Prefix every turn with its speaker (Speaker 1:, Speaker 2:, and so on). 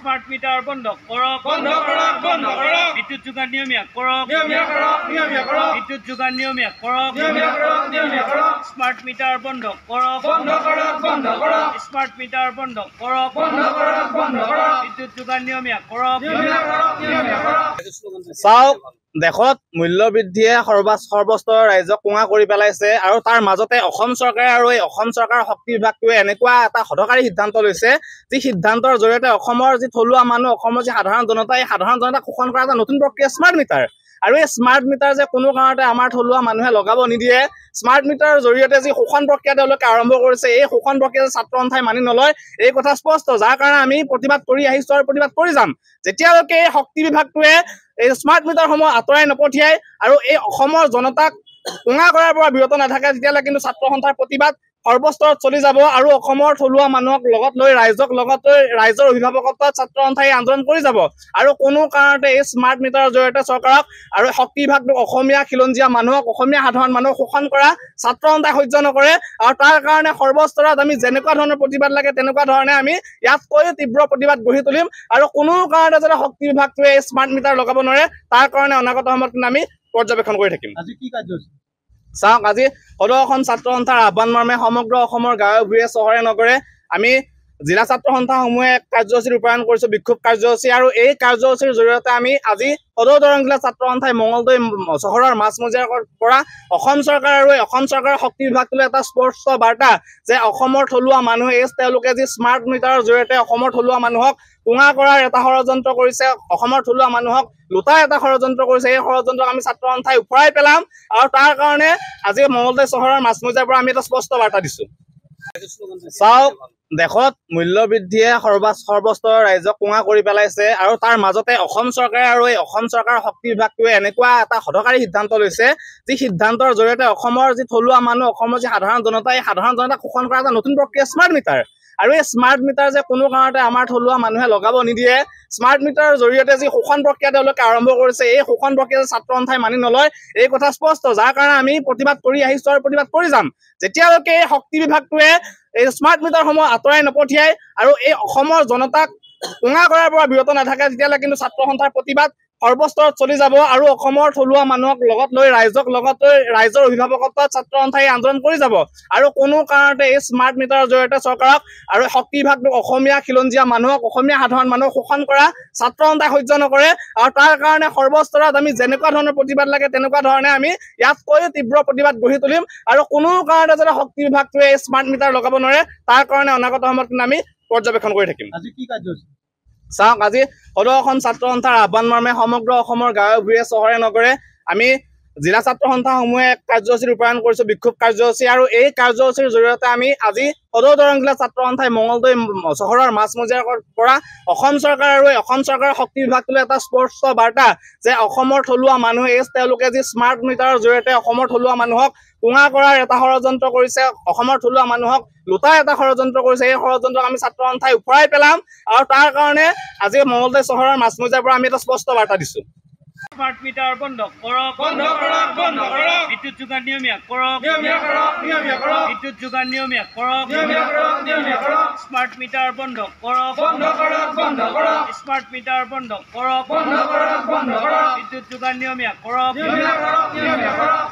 Speaker 1: Smart meter বন্ধ কৰক।
Speaker 2: বন্ধ কৰক বন্ধ কৰক।
Speaker 1: বিদ্যুৎ যোগান নিয়মীয়া কৰক।
Speaker 2: নিয়মীয়া কৰক নিয়মীয়া কৰক।
Speaker 1: বিদ্যুৎ যোগান নিয়মীয়া কৰক।
Speaker 2: নিয়মীয়া কৰক নিয়মীয়া কৰক।
Speaker 1: স্মাৰ্ট মিটাৰ বন্ধ কৰক।
Speaker 2: বন্ধ কৰক বন্ধ কৰক।
Speaker 1: স্মাৰ্ট মিটাৰ বন্ধ কৰক।
Speaker 2: বন্ধ কৰক বন্ধ কৰক।
Speaker 1: বিদ্যুৎ যোগান নিয়মীয়া কৰক।
Speaker 2: নিয়মীয়া কৰক নিয়মীয়া কৰক।
Speaker 3: চাওক দেশত মূল্য বৃদ্ধিয়ে সৰ্বা সৰ্বস্তৰৰ ৰাইজক কোঙা কৰি পেলাইছে আৰু তাৰ মাজতে অসম চৰকাৰে আৰু এই অসম চৰকাৰৰ শক্তি বিভাগটোৱে এনেকুৱা এটা হঠকাৰী সিদ্ধান্ত লৈছে যি সিদ্ধান্তৰ জৰিয়তে অসমৰ যি থলুৱা মানুহ অসমৰ যি সাধাৰণ জনতা এই সাধাৰণ জনতাক শোষণ কৰা এটা নতুন প্ৰক্ৰিয়া স্মাৰ্ট মিটাৰ আৰু এই স্মাৰ্ট মিটাৰ যে কোনো কাৰণতে আমাৰ থলুৱা মানুহে লগাব নিদিয়ে স্মাৰ্ট মিটাৰৰ জৰিয়তে যি শোষণ প্ৰক্ৰিয়া তেওঁলোকে আৰম্ভ কৰিছে এই শোষণ প্ৰক্ৰিয়া ছাত্ৰ সন্থাই মানি নলয় এই কথা স্পষ্ট যাৰ কাৰণে আমি প্ৰতিবাদ কৰি আহিছো আৰু প্ৰতিবাদ কৰি যাম। যেতিয়ালৈকে এই শক্তি বিভাগটোৱে এই স্মাৰ্ট মিটাৰসমূহ আঁতৰাই নপঠিয়াই আৰু এই অসমৰ জনতাক কোঙা কৰাৰ পৰা বিৰত নাথাকে তেতিয়াহ'লে কিন্তু ছাত্ৰ সন্থাৰ প্ৰতিবাদ সৰ্বস্তৰত চলি যাব আৰু অসমৰ থলুৱা মানুহক লগত লৈ ৰাইজক লগত লৈ ৰাইজৰ অভিভাৱকত্বত ছাত্ৰ সন্থাই আন্দোলন কৰি যাব। আৰু কোনো কাৰণতে এই স্মাৰ্ট মিটাৰৰ জৰিয়তে চৰকাৰক আৰু শক্তি বিভাগটোক অসমীয়া খিলঞ্জীয়া মানুহক অসমীয়া সাধাৰণ মানুহক শোষণ কৰা ছাত্ৰ সন্থাই সহ্য নকৰে আৰু তাৰ কাৰণে সৰ্বস্তৰত আমি যেনেকুৱা ধৰণৰ প্ৰতিবাদ লাগে তেনেকুৱা ধৰণে আমি ইয়াতকৈ তীব্ৰ প্ৰতিবাদ গঢ়ি তুলিম আৰু কোনো কাৰণতে যাতে শক্তি বিভাগটোৱে এই স্মাৰ্ট মিটাৰ লগাব নোৱাৰে তাৰ কাৰণে অনাগত সময়ত আমি পৰ্যবেক্ষণ কৰি থাকিম।
Speaker 2: আজি কি কাৰ্যসূচী?
Speaker 3: চাওক আজি সদৌ অসম ছাত্ৰ সন্থাৰ আহ্বান মৰ্মে সমগ্ৰ অসমৰ গাঁৱে ভূঞে চহৰে নগৰে আমি জিলা ছাত্ৰ সন্থাসমূহে এক কাৰ্যসূচী ৰূপায়ণ কৰিছো বিক্ষোভ কাৰ্যসূচী। আৰু এই কাৰ্যসূচীৰ জৰিয়তে আমি আজি সদৌ দৰং জিলা ছাত্ৰ সন্থাই মঙলদৈ চহৰৰ মাজমজিয়াৰ পৰা অসম চৰকাৰ আৰু অসম চৰকাৰৰ শক্তি বিভাগটোলৈ এটা স্পষ্ট বাৰ্তা যে অসমৰ থলুৱা মানুহে তেওঁলোকে যি স্মাৰ্ট মিটাৰৰ জৰিয়তে অসমৰ থলুৱা মানুহক কোঙা কৰাৰ এটা ষড়যন্ত্ৰ কৰিছে অসমৰ থলুৱা মানুহক লুটাৰ এটা ষড়যন্ত্ৰ কৰিছে এই ষড়যন্ত্ৰক আমি ছাত্ৰ সন্থাই উফৰাই পেলাম আৰু তাৰ কাৰণে আজি মঙলদৈ চহৰৰ মাজমজিয়াৰ পৰা আমি এটা স্পষ্ট বাৰ্তা দিছো। চাওক দেশত মূল্য বৃদ্ধিয়ে সৰ্বা সৰ্বস্তৰৰ ৰাইজক কোঙা কৰি পেলাইছে আৰু তাৰ মাজতে অসম চৰকাৰে আৰু এই অসম চৰকাৰৰ শক্তি বিভাগটোৱে এনেকুৱা এটা হঠকাৰী সিদ্ধান্ত লৈছে যি সিদ্ধান্তৰ জৰিয়তে অসমৰ যি থলুৱা মানুহ অসমৰ যি সাধাৰণ জনতা এই সাধাৰণ জনতাক শোষণ কৰা এটা নতুন প্ৰক্ৰিয়া স্মাৰ্ট মিটাৰ আৰু এই স্মাৰ্ট মিটাৰ যে কোনো কাৰণতে আমাৰ থলুৱা মানুহে লগাব নিদিয়ে স্মাৰ্ট মিটাৰৰ জৰিয়তে যি শোষণ প্ৰক্ৰিয়া তেওঁলোকে আৰম্ভ কৰিছে এই শোষণ প্ৰক্ৰিয়া ছাত্ৰ সন্থাই মানি নলয় এই কথা স্পষ্ট। যাৰ কাৰণে আমি প্ৰতিবাদ কৰি আহিছো আৰু প্ৰতিবাদ কৰি যাম। যেতিয়ালৈকে এই শক্তি বিভাগটোৱে এই স্মাৰ্ট মিটাৰসমূহ আঁতৰাই নপঠিয়াই আৰু এই অসমৰ জনতাক কোঙা কৰাৰ পৰা বিৰত নাথাকে তেতিয়াহ'লে কিন্তু ছাত্ৰ সন্থাৰ প্ৰতিবাদ সৰ্বস্তৰত চলি যাব আৰু অসমৰ থলুৱা মানুহক লগত লৈ ৰাইজক লগত লৈ ৰাইজৰ অভিভাৱকত্বত ছাত্ৰ সন্থাই আন্দোলন কৰি যাব। আৰু কোনো কাৰণতে এই স্মাৰ্ট মিটাৰৰ জৰিয়তে চৰকাৰক আৰু শক্তি বিভাগটোক অসমীয়া খিলঞ্জীয়া মানুহক অসমীয়া সাধাৰণ মানুহক শোষণ কৰা ছাত্ৰ সন্থাই সহ্য নকৰে আৰু তাৰ কাৰণে সৰ্বস্তৰত আমি যেনেকুৱা ধৰণৰ প্ৰতিবাদ লাগে তেনেকুৱা ধৰণে আমি ইয়াতকৈ তীব্ৰ প্ৰতিবাদ গঢ়ি তুলিম। আৰু কোনো কাৰণতে যাতে শক্তি বিভাগটোৱে এই স্মাৰ্ট মিটাৰ লগাব নোৱাৰে তাৰ কাৰণে অনাগত সময়ত কিন্তু আমি পৰ্যবেক্ষণ কৰি থাকিম।
Speaker 2: আজি কি কাৰ্যসূচী
Speaker 3: চাওক আজি সদৌ অসম ছাত্ৰ সন্থাৰ আহ্বান মৰ্মে সমগ্ৰ অসমৰ গাঁৱে ভূঞে চহৰে নগৰে আমি জিলা ছাত্ৰ সন্থাসমূহে এক কাৰ্যসূচী ৰূপায়ণ কৰিছো বিক্ষোভ কাৰ্যসূচী আৰু এই কাৰ্যসূচীৰ জৰিয়তে আমি আজি সদৌ দৰং জিলা ছাত্ৰ সন্থাই মঙলদৈ চহৰৰ মাজমজিয়াৰ পৰা অসম চৰকাৰ আৰু অসম চৰকাৰৰ শক্তি বিভাগটোলৈ এটা স্পষ্ট বাৰ্তা যে অসমৰ থলুৱা মানুহে এই তেওঁলোকে যি স্মাৰ্ট মিটাৰৰ জৰিয়তে অসমৰ থলুৱা মানুহক কোঙা কৰাৰ এটা ষড়যন্ত্ৰ কৰিছে অসমৰ থলুৱা মানুহক লুটাৰ এটা ষড়যন্ত্ৰ কৰিছে এই ষড়যন্ত্ৰক আমি ছাত্ৰ সন্থাই উফৰাই পেলাম আৰু তাৰ কাৰণে আজি মঙলদৈ চহৰৰ মাজমজিয়াৰ পৰা আমি এটা স্পষ্ট বাৰ্তা দিছো।
Speaker 1: স্মাৰ্ট মিটাৰ বন্ধ কৰক।
Speaker 2: বন্ধ কৰক বন্ধ কৰক।
Speaker 1: বিদ্যুৎ যোগান নিয়মীয়া কৰক।
Speaker 2: নিয়মীয়া কৰক নিয়মীয়া কৰক।
Speaker 1: বিদ্যুৎ যোগান নিয়মীয়া কৰক।
Speaker 2: নিয়মীয়া কৰক নিয়মীয়া কৰক।
Speaker 1: স্মাৰ্ট মিটাৰ বন্ধ কৰক।
Speaker 2: বন্ধ কৰক বন্ধ কৰক।
Speaker 1: স্মাৰ্ট মিটাৰ বন্ধ কৰক।
Speaker 2: বন্ধ কৰক বন্ধ কৰক।
Speaker 1: বিদ্যুৎ যোগান নিয়মীয়া কৰক।
Speaker 2: নিয়মীয়া কৰক নিয়মীয়া কৰক।